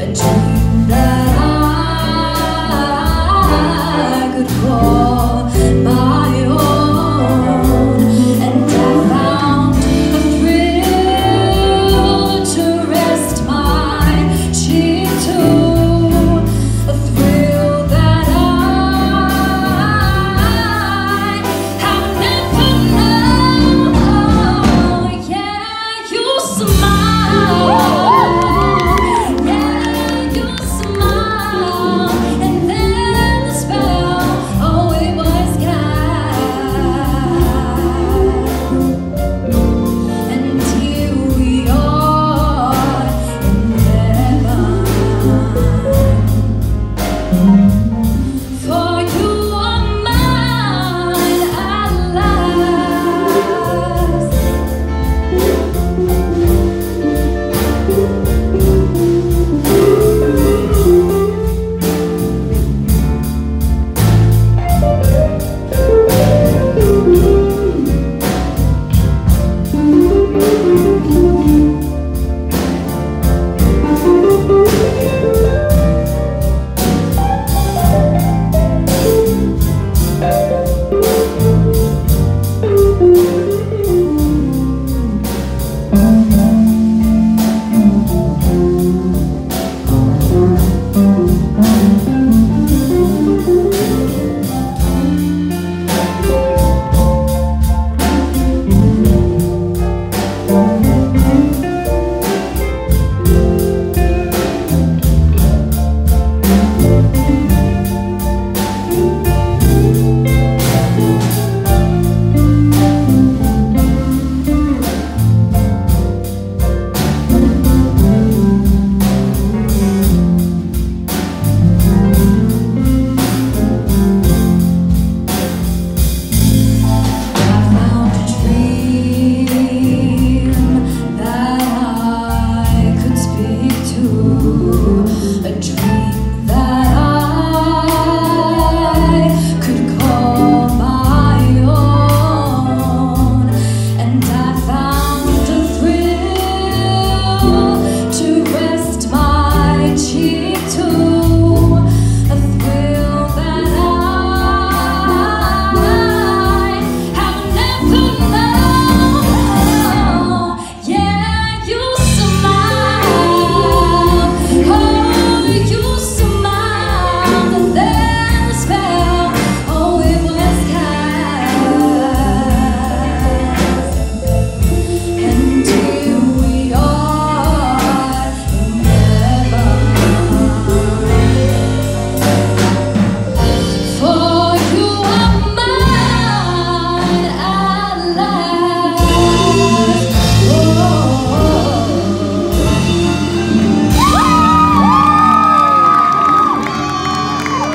until adventure.